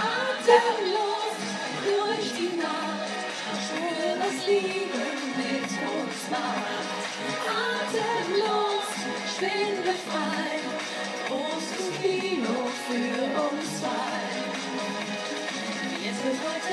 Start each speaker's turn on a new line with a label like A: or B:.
A: atemlos durch die Nacht, hol das Leben mit uns macht. Atemlos schweben wir frei, großes Kino für uns zwei. Jetzt wird heute